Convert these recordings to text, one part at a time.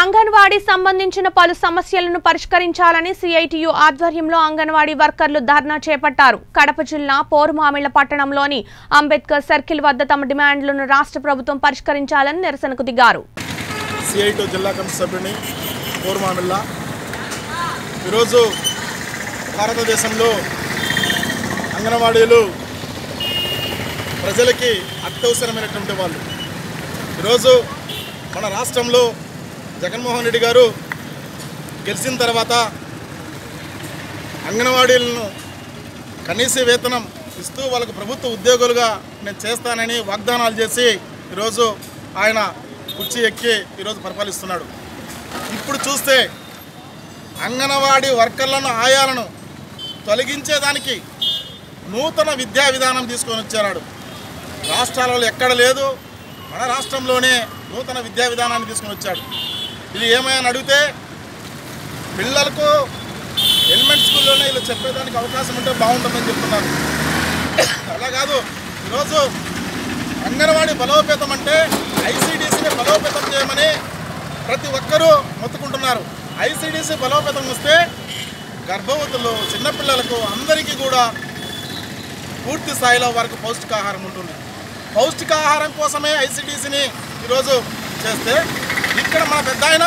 అంగన్వాడీ సంబంధించిన పలు సమస్యలను పరిష్కరించాలని సిఐటియు ఆధ్వర్యంలో అంగన్వాడీ వర్కర్లు ధర్నా చేపట్టారు. కడప జిల్లా పోరుమామిళ్ళ పట్టణంలోని అంబేద్కర్ సర్కిల్ వద్ద తమ డిమాండ్లను రాష్ట్ర ప్రభుత్వం పరిష్కరించాలని నిరసనకు దిగారు. ఈరోజు భారతదేశంలో అంగన్వాడీలు ప్రజలకి అత్యవసరమైనటువంటి వాళ్ళు. ఈరోజు మన రాష్ట్రంలో జగన్మోహన్ రెడ్డి గారు గెలిచిన తర్వాత అంగన్వాడీలను కనీస వేతనం ఇస్తూ వాళ్ళకు ప్రభుత్వ ఉద్యోగులుగా నేను చేస్తానని వాగ్దానాలు చేసి ఈరోజు ఆయన కుర్చీ ఎక్కి ఈరోజు పరిపాలిస్తున్నాడు. ఇప్పుడు చూస్తే అంగన్వాడీ వర్కర్లను ఆయాలను తొలగించేదానికి నూతన విద్యా విధానం తీసుకొని వచ్చాడు రాష్ట్రాలలో ఎక్కడ లేదు మన రాష్ట్రంలోనే నూతన విద్యా విధానాన్ని తీసుకొని వచ్చాడు. ఇది ఏమైనా అడిగితే పిల్లలకు ఎలిమెంట్ స్కూల్లోనే ఇలా చెప్పేదానికి అవకాశం ఉంటే బాగుంటుందని చెప్తున్నారు. అలా కాదు. ఈరోజు అంగన్వాడీ బలోపేతం అంటే ఐసీడీసీని బలోపేతం చేయమని ప్రతి ఒక్కరూ మొత్తుకుంటున్నారు. ఐసీడీసీ బలోపేతం వస్తే గర్భవతులు చిన్నపిల్లలకు అందరికీ కూడా పూర్తి స్థాయిలో వారికి పౌష్టికాహారం ఉంటుంది. పౌష్టికాహారం కోసమే ఐసీడీసీని ఈరోజు చేస్తే ఇక్కడ మన పెద్ద ఆయన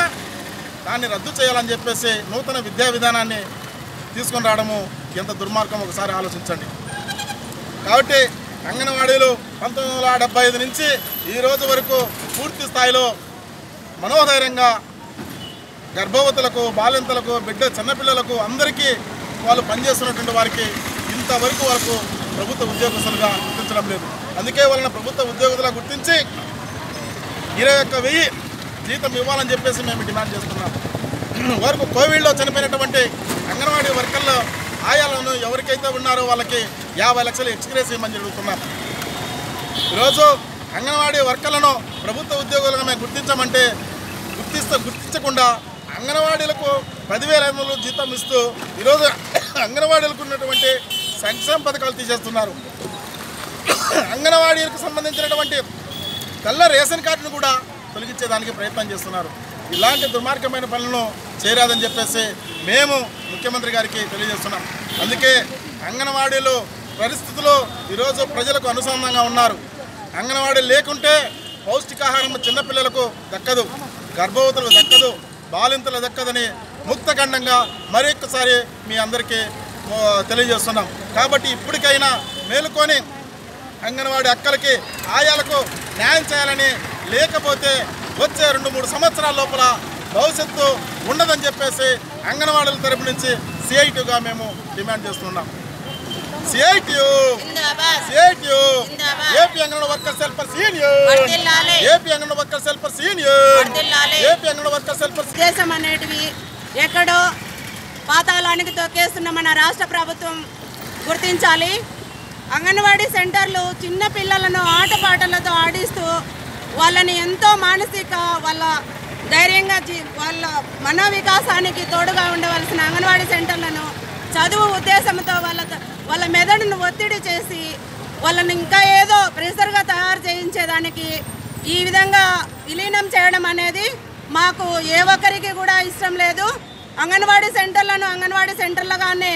దాన్ని రద్దు చేయాలని చెప్పేసి నూతన విద్యా విధానాన్ని తీసుకొని రావడము ఎంత దుర్మార్గం ఒకసారి ఆలోచించండి. కాబట్టి అంగన్వాడీలు పంతొమ్మిది వందల ఐదు నుంచి ఈ రోజు వరకు పూర్తి స్థాయిలో మనోధైర్యంగా గర్భవతులకు బాలింతలకు బిడ్డ చిన్నపిల్లలకు అందరికీ వాళ్ళు పనిచేస్తున్నటువంటి వారికి ఇంతవరకు వరకు ప్రభుత్వ ఉద్యోగస్తులుగా గుర్తించడం లేదు. అందుకే వాళ్ళని ప్రభుత్వ ఉద్యోగులుగా గుర్తించి ఇరవై ఒక్క వెయ్యి జీతం ఇవ్వాలని చెప్పేసి మేము డిమాండ్ చేస్తున్నాం. వరకు కోవిడ్లో చనిపోయినటువంటి అంగన్వాడీ వర్కర్లు ఆయాలను ఎవరికైతే ఉన్నారో వాళ్ళకి యాభై లక్షలు ఎక్స్గ్రేస్ ఇవ్వమని జరుగుతున్నాం. ఈరోజు అంగన్వాడీ వర్కర్లను ప్రభుత్వ ఉద్యోగులుగా మేము గుర్తించమంటే గుర్తిస్త గుర్తించకుండా అంగన్వాడీలకు పదివేల ఐదు జీతం ఇస్తూ ఈరోజు అంగన్వాడీలకు ఉన్నటువంటి సంక్షేమ పథకాలు తీసేస్తున్నారు. అంగన్వాడీలకు సంబంధించినటువంటి తెల్ల రేషన్ కార్డును కూడా తొలగించేదానికి ప్రయత్నం చేస్తున్నారు. ఇలాంటి దుర్మార్గమైన పనులను చేయరాదని చెప్పేసి మేము ముఖ్యమంత్రి గారికి తెలియజేస్తున్నాం. అందుకే అంగన్వాడీలు పరిస్థితులు ఈరోజు ప్రజలకు అనుసంధానంగా ఉన్నారు. అంగన్వాడీ లేకుంటే పౌష్టికాహారం చిన్నపిల్లలకు దక్కదు గర్భవతులకు దక్కదు బాలింతలు దక్కదని ముక్తఖండంగా మరొకసారి మీ అందరికీ తెలియజేస్తున్నాం. కాబట్టి ఇప్పటికైనా మేలుకొని అంగన్వాడీ అక్కలకి ఆయాలకు న్యాయం చేయాలని లేకపోతే వచ్చే రెండు మూడు సంవత్సరాల లోపల భవిష్యత్తు ఉండదని చెప్పేసి అంగన్వాడీల తరపు నుంచి సిఐటిగా మేము డిమాండ్ చేస్తున్నాం CITU CITU. AP anganwadi workers helper senior వర్ధిల్లాలి. AP anganwadi workers helper senior వర్ధిల్లాలి. ఏపీ అంగన్వాడీ వర్కర్స్ హెల్పర్ దేశం అనేటివి ఎక్కడో పాతాళానికి తొక్కేస్తున్న మన రాష్ట్ర ప్రభుత్వం గుర్తించాలి అంగన్వాడీ సెంటర్లు చిన్న పిల్లలను ఆటపాటలతో ఆడిస్తూ వాళ్ళని ఎంతో మానసిక వాళ్ళ ధైర్యంగా జీ- వాళ్ళ మనోవికాసానికి తోడుగా ఉండవలసిన అంగన్వాడీ సెంటర్లను చదువు ఉద్దేశంతో వాళ్ళ వాళ్ళ మెదడును ఒత్తిడి చేసి వాళ్ళని ఇంకా ఏదో ప్రెషర్గా తయారు చేయించేదానికి ఈ విధంగా విలీనం చేయడం అనేది మాకు ఏ ఒక్కరికి కూడా ఇష్టం లేదు. అంగన్వాడీ సెంటర్లను అంగన్వాడీ సెంటర్లుగానే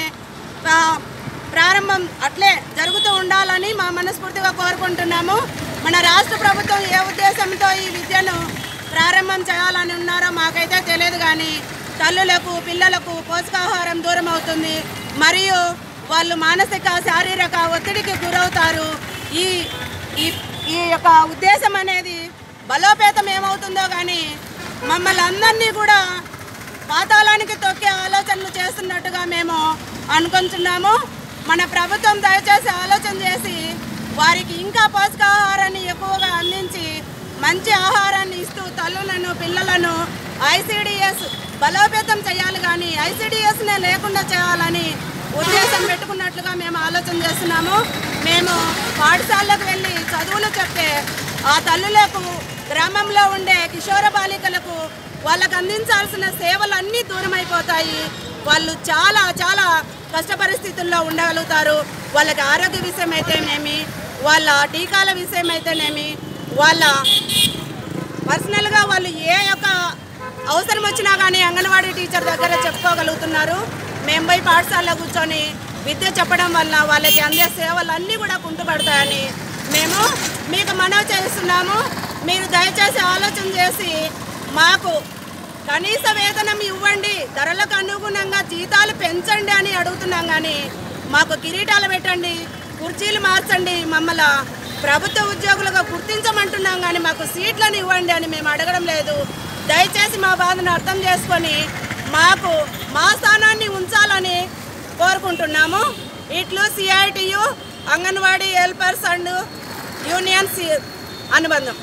ప్రారంభం అట్లే జరుగుతూ ఉండాలని మా మనస్ఫూర్తిగా కోరుకుంటున్నాము. మన రాష్ట్ర ప్రభుత్వం ఏ ఉద్దేశంతో ఈ విద్యను ప్రారంభం చేయాలని ఉన్నారో మాకైతే తెలియదు కానీ తల్లులకు పిల్లలకు పోషకాహారం దూరం అవుతుంది. మరియు వాళ్ళు మానసిక శారీరక ఒత్తిడికి గురవుతారు. ఈ ఈ ఈ యొక్క ఉద్దేశం అనేది బలోపేతం ఏమవుతుందో కానీ మమ్మల్ని అందరినీ కూడా పాతాళానికి తొక్కే ఆలోచనలు చేస్తున్నట్టుగా మేము అనుకుంటున్నాము. మన ప్రభుత్వం దయచేసి ఆలోచన చేసి వారికి ఇంకా పోషకాహారాన్ని ఎక్కువగా అందించి మంచి ఆహారాన్ని ఇస్తూ తల్లులను పిల్లలను ఐసీడిఎస్ బలోపేతం చేయాలి కానీ ఐసీడిఎస్నే లేకుండా చేయాలని ఉద్దేశం పెట్టుకున్నట్లుగా మేము ఆలోచన చేస్తున్నాము. మేము పాఠశాలకు వెళ్ళి చదువులు చెప్తే ఆ తల్లులకు గ్రామంలో ఉండే కిషోర బాలికలకు వాళ్ళకు అందించాల్సిన సేవలు అన్నీ దూరమైపోతాయి. వాళ్ళు చాలా చాలా కష్ట పరిస్థితుల్లో ఉండగలుగుతారు. వాళ్ళకి ఆరోగ్య విషయం అయితేనేమి వాళ్ళ టీకాల విషయం అయితేనేమి వాళ్ళ పర్సనల్గా వాళ్ళు ఏ యొక్క అవసరం వచ్చినా కానీ అంగన్వాడీ టీచర్ దగ్గర చెప్పుకోగలుగుతున్నారు. మేము పోయి పాఠశాలలో కూర్చొని విద్య చెప్పడం వల్ల వాళ్ళకి అందే సేవలు అన్నీ కూడా కుంటుపడతాయని మేము మీకు మనవి చేస్తున్నాము. మీరు దయచేసి ఆలోచన చేసి మాకు కనీస వేతనం ఇవ్వండి ధరలకు అనుగుణంగా జీతాలు పెంచండి అని అడుగుతున్నాం కానీ మాకు కిరీటాలు పెట్టండి కుర్చీలు మార్చండి మమ్మల్ని ప్రభుత్వ ఉద్యోగులుగా గుర్తించమంటున్నాం కానీ మాకు సీట్లను ఇవ్వండి అని మేము అడగడం లేదు. దయచేసి మా బాధను అర్థం చేసుకొని మాకు మా స్థానాన్ని ఉంచాలని కోరుకుంటున్నాము. ఇట్లు CITU anganwadi helpers and unions అనుబంధం.